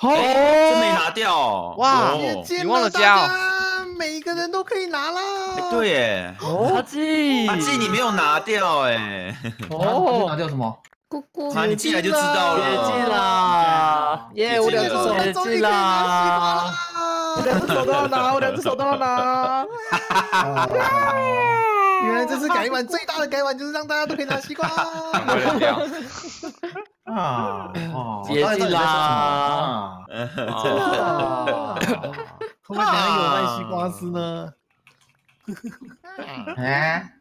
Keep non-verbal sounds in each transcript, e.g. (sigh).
好，真没拿掉哦。哇哦你忘了加哦哦，每一个人都可以拿啦。哎对耶，阿纪，阿纪你没有拿掉哎，哦，拿哦，掉什么？姑姑，啊，你进来就知道解禁了。啦，耶，我两只手解禁啦，我两只手都要拿，(laughs) 我两只手都要拿。(laughs) 原来这次改版最大的改版就是让大家都可以拿西瓜。(laughs) 啊！哦解禁啦 (laughs) 啊！啊会不会等下有卖西瓜丝呢？哎，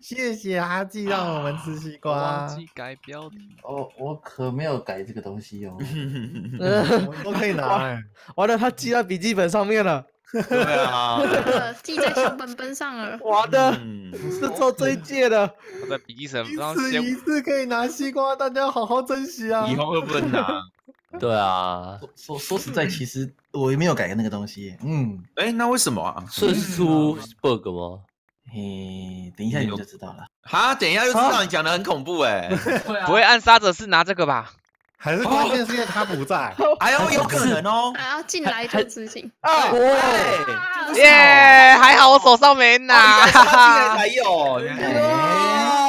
谢谢阿纪让我们吃西瓜忘。记改标题，哦，我可没有改这个东西哦，嗯我们都可以拿哎。完了，他记在笔记本上面了。对啊，呃记在小本本上了。完了，嗯，是做这一届的。我的笔记本一上先次一次可以拿西瓜，大家好好珍惜啊！以后都不能拿。(laughs) 对啊，说说说实在，其实我也没有改那个东西。嗯，哎，那为什么啊？这是出 bug 吗？嘿，等一下你们就知道了。哈，等一下就知道你讲的很恐怖哎。(laughs) 不会暗杀者是拿这个吧？还是关键是因为他不在。(laughs) 哎呦，有可能哦。还要进来就执行。啊，对，耶，还好我手上没拿。他进来才有。(laughs)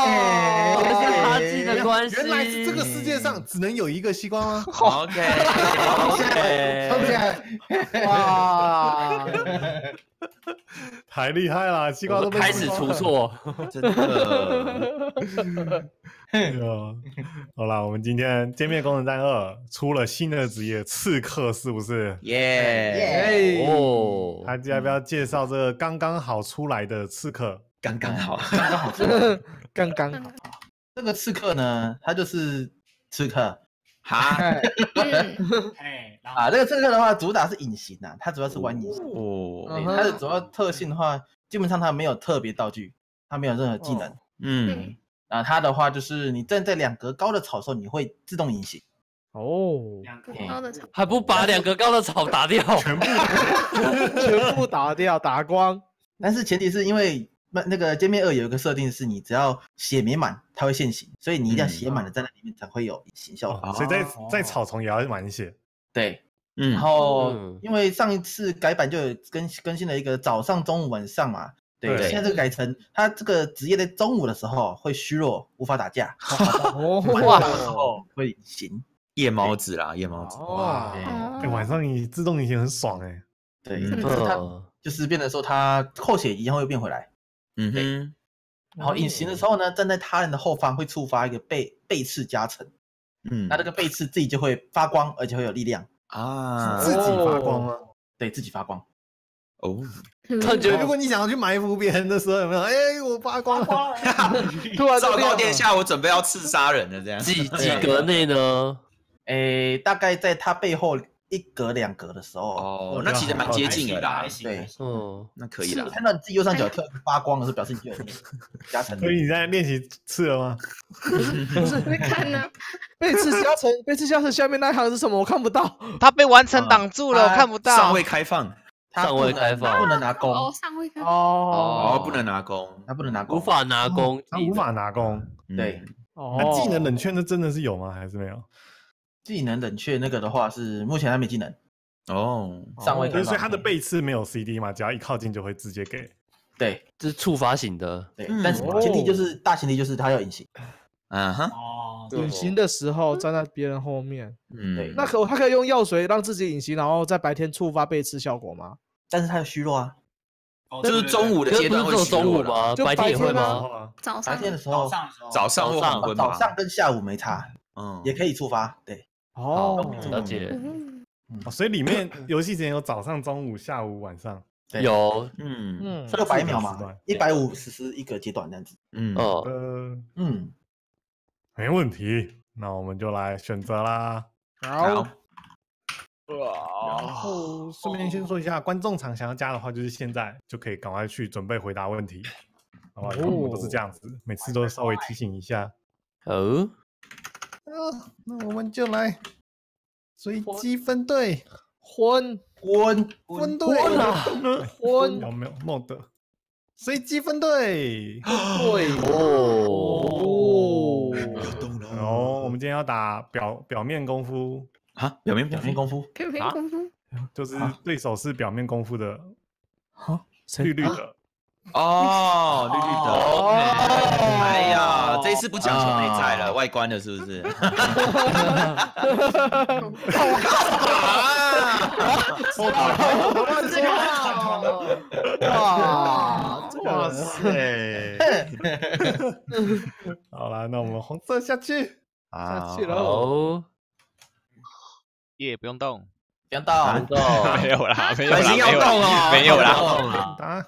哎原来是他记的关系原来是这个世界上只能有一个西瓜吗？OK (laughs) OK，哇，(laughs) 太厉害了，西瓜都被开始出错。(laughs) 真的。好了，我们今天《歼灭工程战二》出了新的职业刺客，是不是？耶，哦，大家要不要介绍这个刚刚好出来的刺客？刚刚好。刚刚好出来。刚刚好。这个刺客呢，他就是刺客哈，嗯，哎，然啊。这个刺客的话，主打是隐形啊，它主要是玩隐形。哦，对嗯哼它的主要特性的话，基本上它没有特别道具，它没有任何技能。嗯，啊，它的话就是你站在两格高的草的时候，你会自动隐形。哦，两个高的草，还不把两个高的草打掉，全部 (laughs) 全部打掉，打光。但是前提是因为那那个歼灭二有一个设定是你只要血没满，它会现形，所以你一定要嗯血满了在那里面才会有隐形效果。哦所以在在草丛也要满血。对，嗯然，后嗯因为上一次改版就有更更新了一个早上、中午、晚上嘛。对，对现在这个改成他这个职业在中午的时候会虚弱，无法打架；(laughs) 哦晚上的时候会隐形。夜猫子啦，夜猫子。哇，晚上你自动隐形很爽哎。对，嗯就是它嗯就是变得说它扣血一样会变回来。嗯哼，然后隐形的时候呢，站在他人的后方会触发一个背背刺加成，嗯那这个背刺自己就会发光，而且会有力量，啊，自己发光吗？对自己发光。哦，(laughs) 感觉如果你想要去埋伏别人的时候，有没有？哎，我发光了。(laughs) (laughs) 突然昭告殿下，我准备要刺杀人了，这样。几几格内呢？哎，大概在他背后一格两格的时候，哦，那其实蛮接近的啦对嗯，那可以啦。看到你自己右上角跳发光的时候，表示你就有加成。所以你在练习刺了吗？(laughs) 不是会看呢。(laughs) 被刺加成，被刺加成下面那一行是什么？我看不到。他被完成挡住了，看不到。尚未开放，尚未开放不能拿弓，哦，尚未开。哦，哦不能拿弓，他不能拿弓，无法拿弓，他无法拿弓。嗯对哦那技能冷却那真的是有吗？还是没有？技能冷却那个的话是目前还没技能，哦，哦。尚未开放。所以他的背刺没有 CD 嘛，只要一靠近就会直接给。对。这是触发型的。对嗯，但是前提就是大前提就是他要隐形。嗯哼，哦，隐形的时候站在别人后面，嗯，那可他可以用药水让自己隐形，然后在白天触发背刺效果吗？但是他有虚弱啊，哦就是中午的阶段会不是中午？吗？白天也会吗？早上。白天的时早候早上早，上跟下午没差，嗯，也可以触发。对，哦，嗯了解，嗯哦所以里面 (coughs) 游戏时间有早上、中午、下午、晚上。有，嗯。嗯，六百秒嘛一百五十是一个阶段这样子。嗯，哦，呃，嗯，没问题。那我们就来选择啦。好，然后顺便先说一下，观众场想要加的话，就是现在就可以赶快去准备回答问题。好吧，我们都是这样子，每次都稍微提醒一下。哦，啊，那我们就来随机分队，混混分队，昏啊，(laughs) 昏有没有梦的？随机分队。(gasps) 对哦，然后我们今天要打表表面功夫，啊，表面表面功夫，偏偏啊功夫，就是对手是表面功夫的啊，谁绿绿的，哦，绿绿的。哦哎呀，这一次不讲求内在了，外观了是不是？哇，这哇哇塞！好啦，那我们红色下去，下去了哦，耶，不用动，不要动，没有啦，没有啦，本心要动哦，没有啦。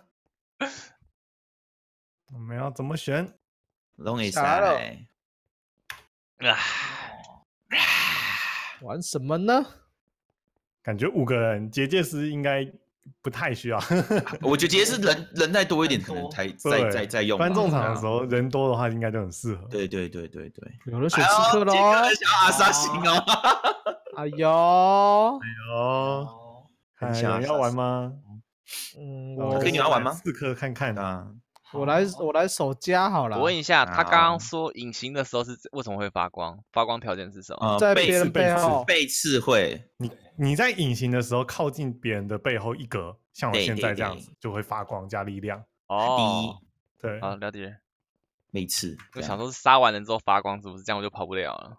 我们要怎么选？龙也下来了塞，啊，玩什么呢？感觉五个人结界师应该不太需要。我觉得结界师人人再多一点，可能才再对再再用。观众场的时候人多的话，应该就很适合。对对对对对。有人选刺客喽！小阿萨辛哦，(laughs) 哎呦，哦，很看有人要玩吗？嗯，我我可以你要玩吗刺客看看啊，啊，我来我来守家好了。我问一下，他刚刚说隐形的时候是为什么会发光？发光条件是什么？呃在别人背后，背刺会，你你在隐形的时候靠近别人的背后一格，像我现在这样对子就会发光加力量。哦，对，好了解。每次。我想说，杀完人之后发光是不是这样我就跑不了了？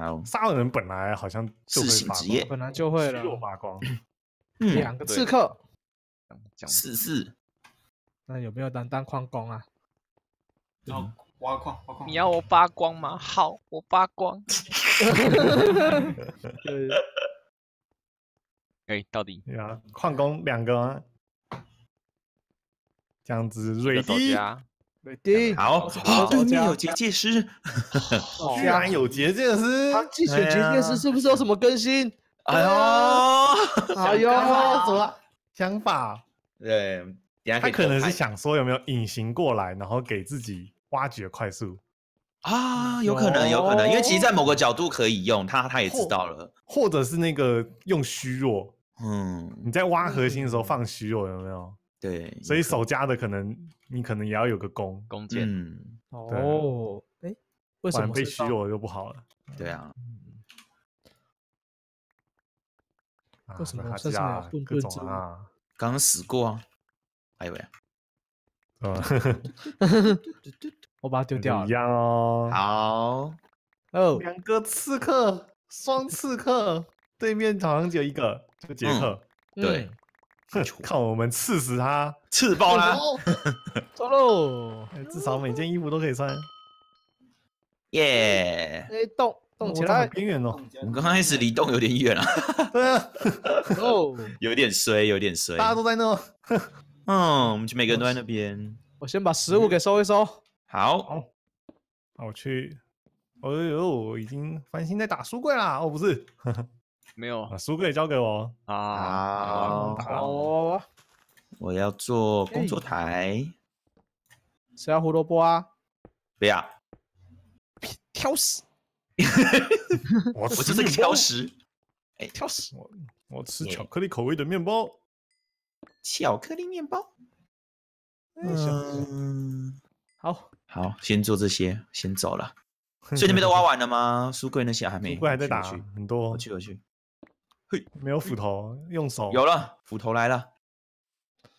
啊，杀人本来好像就会发四性职业光，本来就会了虚。弱发光。嗯，两个刺客，讲四四，那有没有当当矿工啊？然后挖矿挖矿你，要我扒光吗？好，我扒光。(laughs) 对，哎，到底对啊，矿工两个吗，这样子 (laughs) 瑞迪个手家瑞迪，好，对面有结界师，(laughs) 居然有结界师，他季选结界师是不是有什么更新？哎呦，哎呦，怎么想法？对，他可能是想说有没有隐形过来，然后给自己挖掘快速，啊，有可能，有可能，因为其实，在某个角度可以用，他他也知道了，或者是那个用虚弱，嗯，你在挖核心的时候放虚弱，有没有？对，所以守家的可能你可能也要有个弓，弓箭，嗯，哦，哎，为什么？被虚弱就不好了。对啊，啊为什么那身上有啊各种啊？刚刚死过啊，还以为嗯，(laughs) 我把它丢掉一了。样哦。好，哦，两个刺客，双刺客，对面好像只有一个，就杰克。对看我们刺死他，刺爆他 (laughs) (laughs) 走喽！哎至少每件衣服都可以穿。耶！哎，动动起我这很来！边缘哦。我们刚开始离洞有点远啊，对啊，哦，有点衰，有点衰。大家都在那哦。嗯，我们就每个人都在那边。我先把食物给收一收。好，那我去。哎呦，我已经翻新在打书柜啦。哦，不是，没有 (laughs) 把书柜交给我。啊。好，哦，我要做工作台，谁要胡萝卜啊？不要，挑食，我 (laughs) 我就是个挑，食。哎挑食。我我吃巧克力口味的面包。巧克力面包。嗯，好，好，先做这些，先走了。(laughs) 所以那边都挖完了吗？书柜那些还没，书柜还在打很多我去，我去。嘿没有斧头，用手。有了，斧头来了。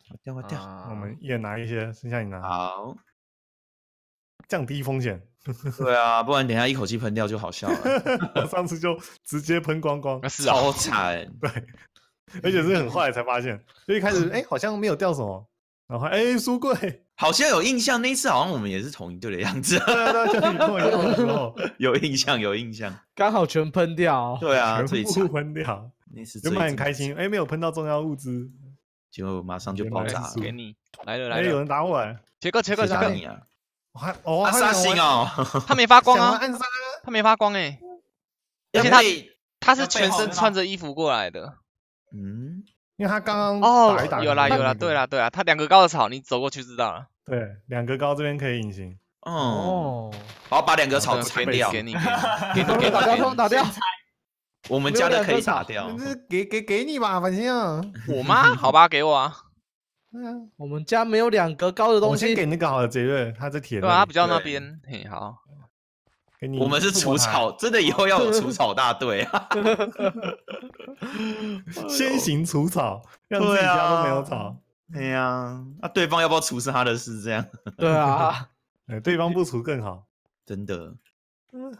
我掉，我掉。啊我们一人拿一些，剩下你拿，好，降低风险。(laughs) 对啊，不然等一下一口气喷掉就好笑了，(laughs) 我上次就直接喷光光那，是啊，超惨。对，而且是很后来才发现，就一开始哎、好像没有掉什么，然后哎书柜，好像有印象，那一次好像我们也是同一队的样子，(laughs) 有印象，有印象。(laughs) 刚好全喷掉。对啊，全部喷掉，那次最原本很开心，哎、没有喷到重要物资，就马上就爆炸了。给你来了哎、有来了，人打我哎、切割切割切割，谁打你啊？我还哦，阿萨辛啊，哦，(laughs) 他没发光啊，暗杀，他没发光哎，而而且他且他是全身穿着衣服过来的。因嗯，为他刚刚哦打一打，有啦有啦，对啦，对啦，他两个高的草，你走过去知道了。对，两个高这边可以隐形，哦，哦，好，把两个草这个给你铲掉，给你 (laughs) 给你。给你。给打掉，通打掉。我们家的可以打掉。那给给给你吧，反正啊，我吗？好吧，给我啊，对啊，我们家没有两格高的东西。我先给那个好了，杰瑞，他在铁对啊，他比较那边，嘿，好，给你我们是除草，真的以后要有除草大队啊！(laughs) 先行除草，让自己家都没有草。哎呀，那对方要不要除是他的事，这样对啊，(laughs) 哎，对方不除更好。(laughs) 真的嗯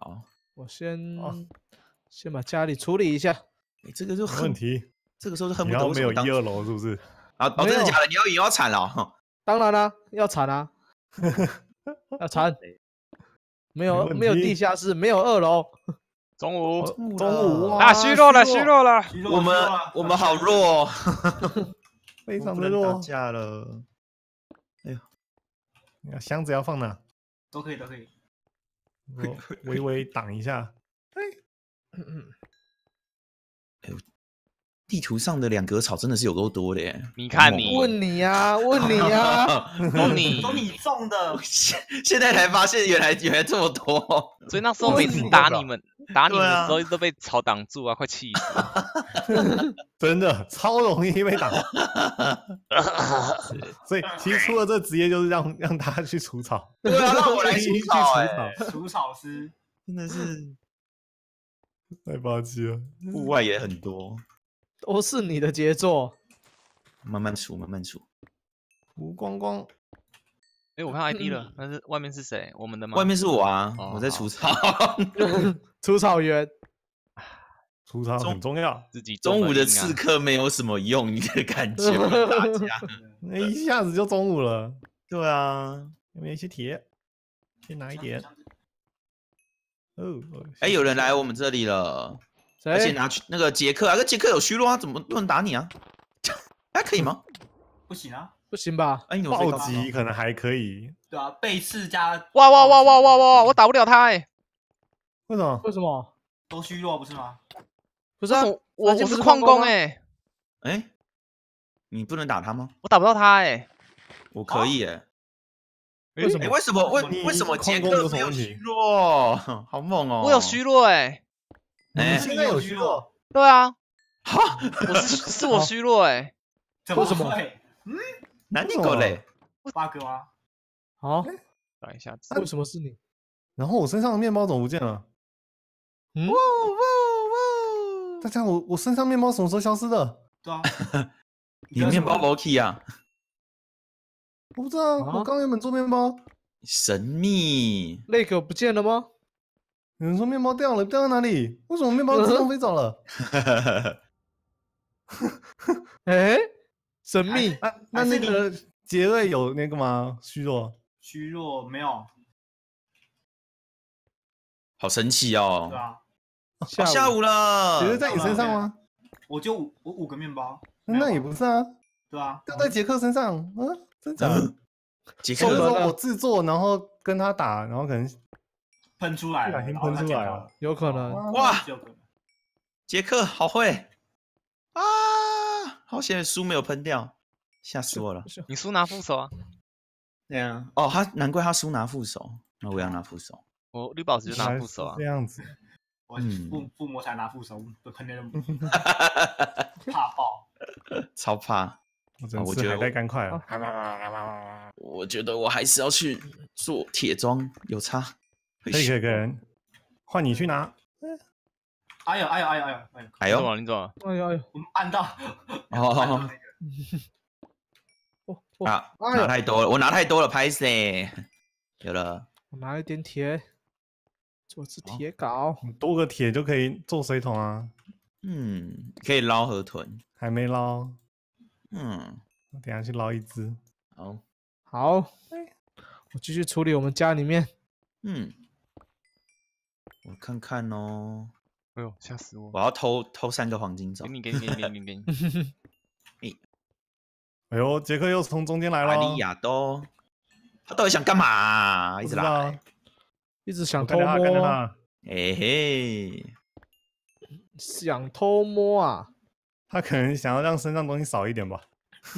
好。我先哦先把家里处理一下。哎，这个就没恨问题。这个时候就恨你不得要没有一二楼是不是？啊哦，真的假的？你要也要惨了哦，当然啦、要铲啊，要铲。没有没没有地下室，没有二楼。(laughs) 中午中午啊，虚弱了，虚弱了。我们我们好弱哦，(laughs) 非常的弱打。架了。哎呀箱子要放哪？都可以都可以。我 (laughs) 微微挡一下。地图上的两格草真的是有够多的耶！你看你，问你呀、问你呀、(laughs) 问你，都你种的，现 (laughs) 现在才发现原来原来这么多，所以那时候每次打你们打你们的时候都被草挡住啊，快气死了。(laughs) 真的超容易被挡。所以其实出了这职业就是让让他去除草。对啊，让我来去除草哎，草，除草师，真的是太霸气了。户外也很多，都是你的杰作。慢慢除慢慢除。吴光光，哎，我看 ID 了，但是外面是谁？我们的吗？外面是我啊，哦我在除草。除草 (laughs) 员，除草很重要。自己种中午的刺客没有什么用你的感觉，(laughs) 大家。(laughs) 那一下子就中午了，对啊，有没有一些铁？先拿一点。哦，哎，有人来我们这里了，而且？拿去那个杰克啊，那杰克有虚弱啊，怎么不能打你啊？(laughs) 还可以吗？不行啊，不行吧？哎，你暴击可能还可以，对啊，背刺加哇哇哇哇哇哇！我打不了他哎，为什么？为什么？都虚弱不是吗？不是啊，我我是矿矿工哎，哎，你不能打他吗？我打不到他哎。我可以耶。哎，为什么？为什么？为你为什么杰矿工克没有有什么问题虚弱？(laughs) 好猛哦！我有虚弱哎，哎你现在有虚弱？对啊，哈，我是是我虚弱哎，怎为什么会哪里狗嘞？bug 吗？好，等一下，为什么是你？然后我身上的面包怎么不见了？嗯，大家，我我身上面包什么时候消失的？对啊，(laughs) 你的面包 o k 啊？我不知道啊，啊我刚原本做面包，神秘，那个不见了吗？有人说面包掉了，掉到哪里？为什么面包自动飞走了？(laughs) 哎，神秘。啊，那那个杰瑞有那个吗？虚弱？虚弱没有，好神奇哦！对啊，哦下午了，杰瑞在你身上吗？我就五我五个面包，那也不是啊，对啊，掉在杰克身上。嗯，真假的？杰克说我制作，然后跟他打，然后可能喷出来了，喷出来了有可能。哇有可能杰克好会啊！好险书没有喷掉，吓死我了。你输拿副手啊，对啊，哦，他难怪他书拿副手，那我要拿副手。我绿宝石就拿副手啊这。样子。我嗯父父母才拿副手，被喷的怕爆，超怕，我觉得是海带干块啊！我觉得我还是要去做铁装，有差。可以可以可以，换你去拿。哎呦哎呦哎呦哎呦哎呦，哎呦，你怎么了？你怎么？哎呦哎呦，我们按到。哦哦 (laughs) 哦，啊，哎呦。拿太多了，我拿太多了，拍死？有了，我拿一点铁，做只铁镐。多个铁就可以做水桶啊，嗯，可以捞河豚，还没捞，嗯，我等下去捞一只。好，好，我继续处理我们家里面。嗯，我看看哦，哎呦，吓死我！我要偷偷三个黄金走给。你，给你，给你，给你，给你。(laughs) 哎呦，杰克又从中间来了。阿里亚多，他到底想干嘛啊？一直来，一直想偷摸，他，哎嘿，想偷摸啊！他可能想要让身上东西少一点吧。(laughs)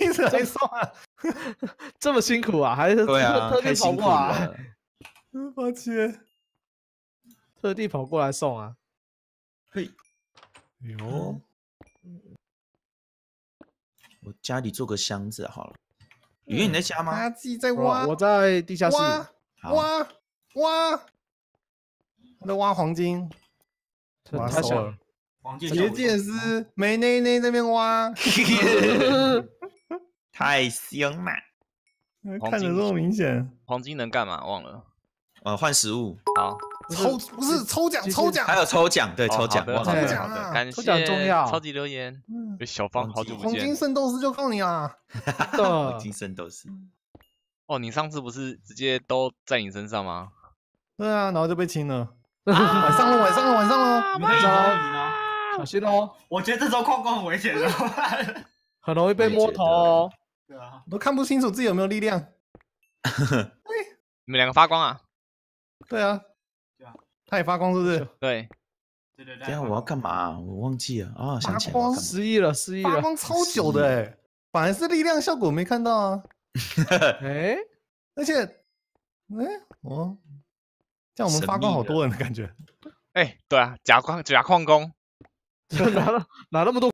一直来送啊，(laughs) 这么辛苦啊，还是对啊，特地跑太辛苦过来，了。抱歉。特地跑过来送啊！嘿，哟，我家里做个箱子好了。雨云你在家吗？他自己在挖我我在地下室。挖好挖挖，在挖黄金，这太小了。王健结界师没内内那边挖，(laughs) (laughs) 太香了。黄金看着这么明显。黄金能干嘛？忘了。呃，换食物，好，抽不是抽奖抽奖还，有抽奖，对，哦抽奖，抽对奖啊！感抽奖谢重要超级留言，嗯小芳好久不见黄金。圣斗士就靠你 (laughs) 啦！黄金圣斗士，哦，你上次不是直接都在你身上吗？对啊，然后就被亲了。(laughs) 晚上了，晚上了，晚上了。你们可以抽你呢？小心哦，我觉得这时候矿工很危险的。(laughs) 很容易被摸头哦。对啊，都看不清楚自己有没有力量。你们两个发光啊？对啊对啊，他也发光是不是？(laughs) 对，对对对。等下我要干嘛？我忘记了啊，想起来发光了，失忆了，失忆了。发光超久的哎，反而是力量效果没看到啊。(laughs) 哎，而且，哎，哦，这样我们发光好多人的感觉。哎，对啊，假矿假矿工，(laughs) 拿了拿那么多